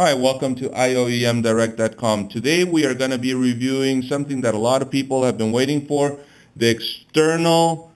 Hi, welcome to IOEMdirect.com. Today we are going to be reviewing something that a lot of people have been waiting for, the external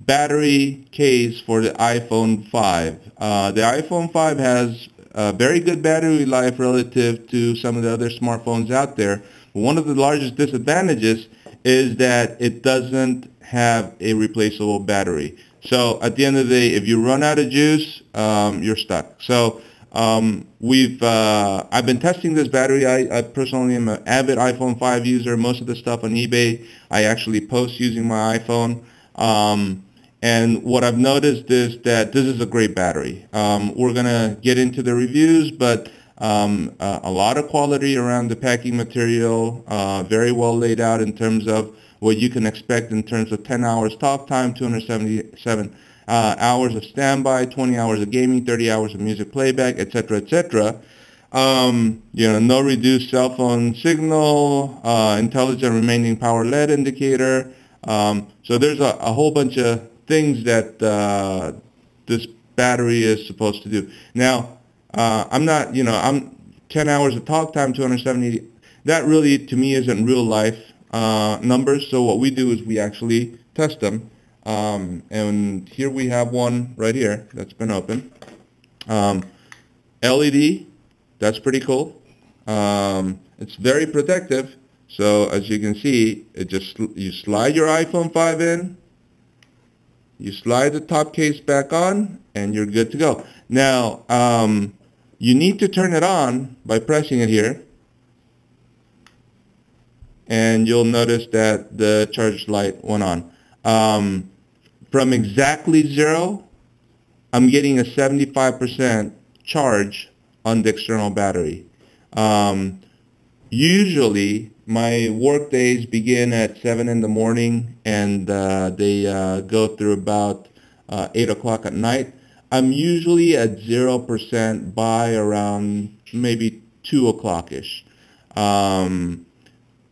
battery case for the iPhone 5. Uh, the iPhone 5 has a very good battery life relative to some of the other smartphones out there. One of the largest disadvantages is that it doesn't have a replaceable battery. So at the end of the day, if you run out of juice, um, you're stuck. So um, we've uh, I've been testing this battery. I, I, personally am an avid iPhone 5 user. Most of the stuff on eBay I actually post using my iPhone. Um, and what I've noticed is that this is a great battery. Um, we're gonna get into the reviews, but um, uh, a lot of quality around the packing material. Uh, very well laid out in terms of what you can expect in terms of 10 hours talk time, 277 uh, hours of standby, 20 hours of gaming, 30 hours of music playback, etc., etc. Um, you know, no reduced cell phone signal, uh, intelligent remaining power LED indicator. Um, so there's a, a, whole bunch of things that uh, this battery is supposed to do. Now, uh, I'm not, you know, I'm 10 hours of talk time, 270. That really, to me, isn't real life uh, numbers. So what we do is we actually test them. Um, and here we have one right here that's been open. Um, LED, that's pretty cool. Um, it's very protective. So as you can see, it just you slide your iPhone 5 in, you slide the top case back on, and you're good to go. Now, um, you need to turn it on by pressing it here. And you'll notice that the charge light went on. Um, from exactly zero, I'm getting a 75% charge on the external battery. Um, usually, my work days begin at 7 in the morning and uh, they uh, go through about uh, 8 o'clock at night. I'm usually at 0% by around maybe 2 o'clock-ish. Um,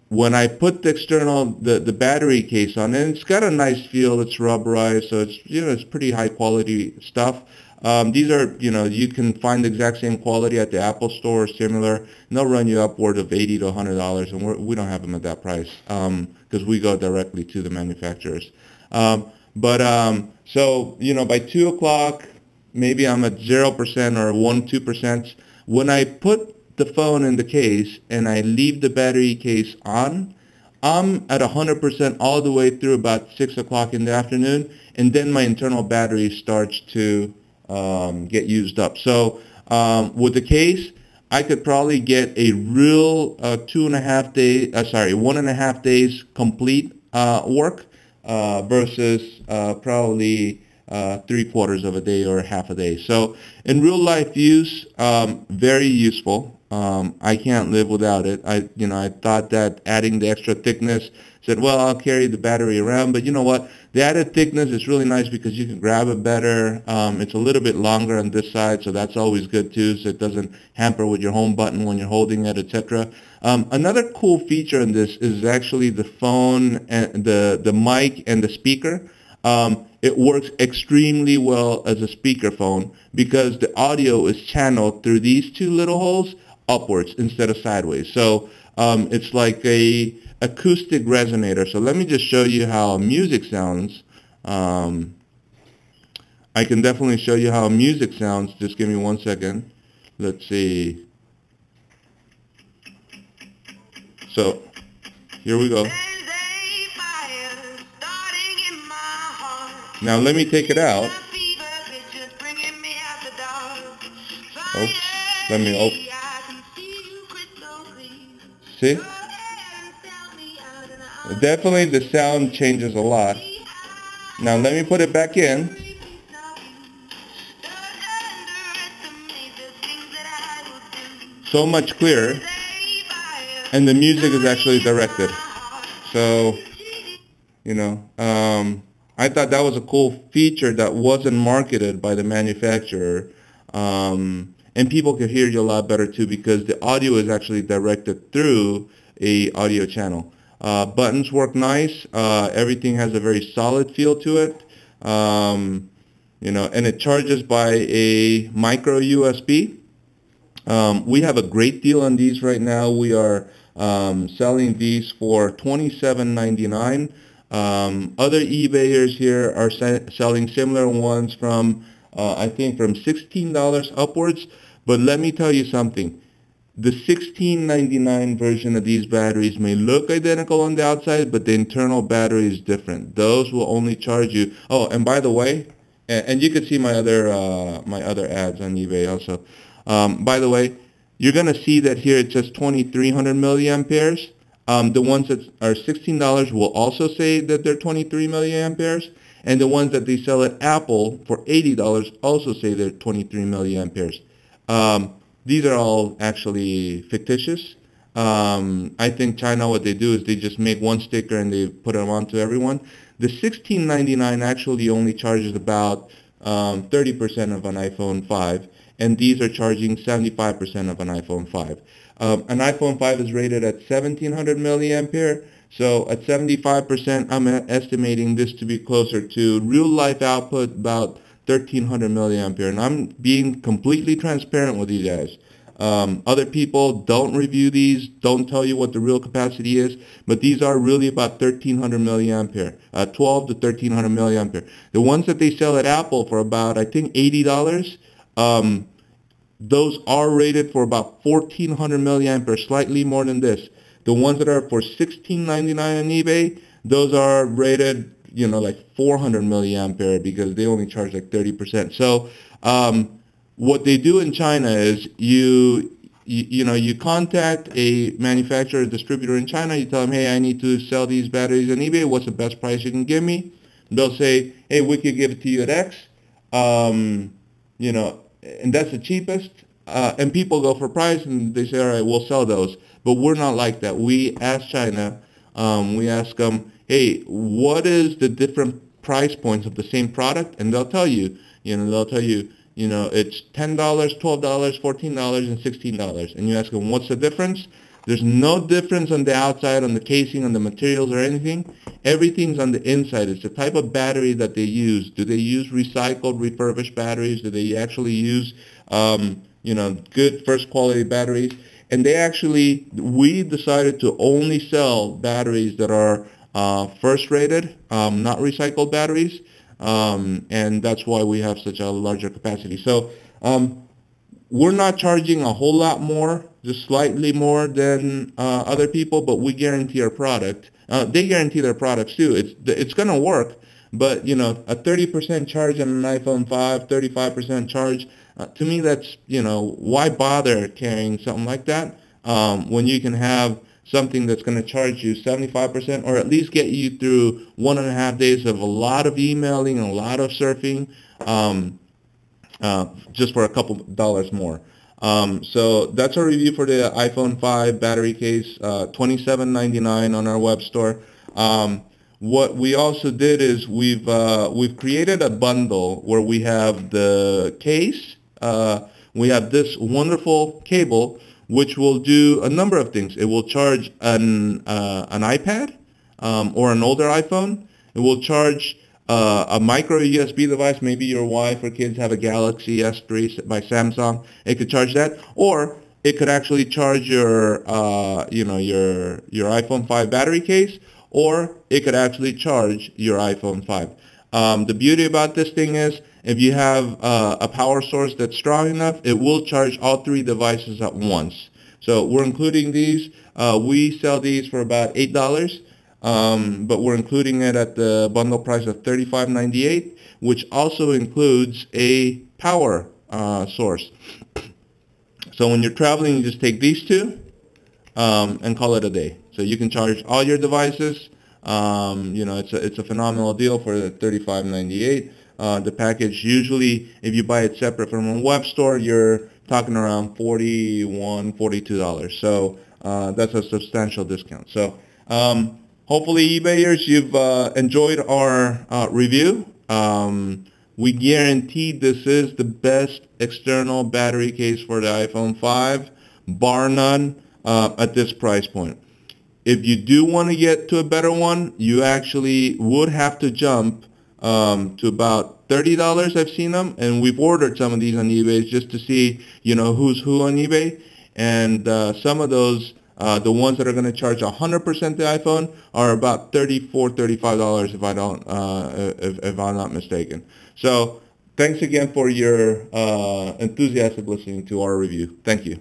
when I put the external, the, the battery case on, and it's got a nice feel, it's rubberized, so it's, you know, it's pretty high quality stuff. Um, these are, you know, you can find the exact same quality at the Apple store or similar, and they'll run you upward of 80 to $100, and we're, we don't have them at that price because um, we go directly to the manufacturers. Um, but um, so, you know, by 2 o'clock, maybe I'm at 0% or 1, 2%. When I put the phone in the case and I leave the battery case on, I'm at 100% all the way through about 6 o'clock in the afternoon, and then my internal battery starts to um, get used up. So um, with the case, I could probably get a real uh, two and a half day, uh, sorry, one and a half days complete uh, work uh, versus uh, probably uh, three quarters of a day or half a day. So in real life use, um, very useful. Um, I can't live without it. I, you know, I thought that adding the extra thickness, said, well, I'll carry the battery around. But you know what? The added thickness is really nice because you can grab it better. Um, it's a little bit longer on this side, so that's always good too. So it doesn't hamper with your home button when you're holding it, etc. Um, another cool feature in this is actually the phone and the the mic and the speaker. Um, it works extremely well as a speakerphone because the audio is channeled through these two little holes upwards instead of sideways. So um, it's like a acoustic resonator. So let me just show you how music sounds. Um, I can definitely show you how music sounds. Just give me one second. Let's see. So here we go. Now let me take it out. Oh, let me open. See? Definitely the sound changes a lot. Now let me put it back in. So much clearer. And the music is actually directed. So, you know, um, I thought that was a cool feature that wasn't marketed by the manufacturer. Um, and people can hear you a lot better too because the audio is actually directed through a audio channel. Uh, buttons work nice. Uh, everything has a very solid feel to it. Um, you know, and it charges by a micro USB. Um, we have a great deal on these right now. We are um, selling these for $27.99. Um, other eBayers here are selling similar ones from, uh, I think, from $16 upwards. But let me tell you something. The $16.99 version of these batteries may look identical on the outside, but the internal battery is different. Those will only charge you. Oh, and by the way, and, you can see my other uh, my other ads on eBay also. Um, by the way, you're going to see that here it says 2300 milliamperes. Um, the ones that are $16 will also say that they're 23 milliamperes. And the ones that they sell at Apple for $80 also say they're 23 milliamperes. Um, these are all actually fictitious. Um, I think China, what they do is they just make one sticker and they put it onto everyone. The 1699 actually only charges about 30% um, of an iPhone 5 and these are charging 75% of an iPhone 5. Um, an iPhone 5 is rated at 1700 milliampere, so at 75%, I'm estimating this to be closer to real life output about 1300 milliampere, and I'm being completely transparent with you guys. Um, other people don't review these, don't tell you what the real capacity is, but these are really about 1300 milliampere, uh, 12 to 1300 milliampere. The ones that they sell at Apple for about, I think, $80, um, those are rated for about 1400 milliampere, slightly more than this. The ones that are for 16.99 on eBay, those are rated, you know, like 400 milliampere because they only charge like 30%. So um, what they do in China is you, you, you know, you contact a manufacturer, distributor in China. You tell them, hey, I need to sell these batteries on eBay. What's the best price you can give me? They'll say, hey, we could give it to you at X. Um, you know, and that's the cheapest. Uh, and people go for price and they say, all right, we'll sell those. But we're not like that. We ask China, um, we ask them, hey, what is the different price points of the same product? And they'll tell you, you know, they'll tell you, you know, it's $10, $12, $14, and $16. And you ask them, what's the difference? There's no difference on the outside, on the casing, on the materials or anything. Everything's on the inside. It's the type of battery that they use. Do they use recycled, refurbished batteries? Do they actually use, um, you know, good first quality batteries? And they actually, we decided to only sell batteries that are uh, first rated, um, not recycled batteries. Um, and that's why we have such a larger capacity. So um, we're not charging a whole lot more, just slightly more than uh, other people, but we guarantee our product. Uh, they guarantee their products too. It's it's going to work, but you know, a 30% charge on an iPhone 5, 35% charge. Uh, to me, that's you know, why bother carrying something like that um, when you can have something that's going to charge you 75% or at least get you through one and a half days of a lot of emailing and a lot of surfing. Um, uh, just for a couple dollars more. Um, so that's our review for the iPhone 5 battery case, uh, $27.99 on our web store. Um, what we also did is we've uh, we've created a bundle where we have the case, uh, we have this wonderful cable which will do a number of things. It will charge an uh, an iPad um, or an older iPhone. It will charge uh, a micro USB device, maybe your wife or kids have a Galaxy S3 by Samsung, it could charge that, or it could actually charge your, uh, you know, your your iPhone 5 battery case, or it could actually charge your iPhone 5. Um, the beauty about this thing is, if you have uh, a power source that's strong enough, it will charge all three devices at once. So we're including these. Uh, we sell these for about eight dollars. Um, but we're including it at the bundle price of $35.98, which also includes a power uh, source. So when you're traveling, you just take these two um, and call it a day. So you can charge all your devices. Um, you know, it's a, it's a phenomenal deal for the $35.98. Uh, the package usually, if you buy it separate from a web store, you're talking around $41, $42. So uh, that's a substantial discount. So um, Hopefully, eBayers, you've uh, enjoyed our uh, review. Um, we guarantee this is the best external battery case for the iPhone 5, bar none, uh, at this price point. If you do want to get to a better one, you actually would have to jump um, to about thirty dollars. I've seen them, and we've ordered some of these on eBay just to see, you know, who's who on eBay. And uh, some of those, uh, the ones that are going to charge hundred percent the iPhone, are about thirty-four, thirty-five dollars if I don't, uh, if, if I'm not mistaken. So, thanks again for your uh, enthusiastic listening to our review. Thank you.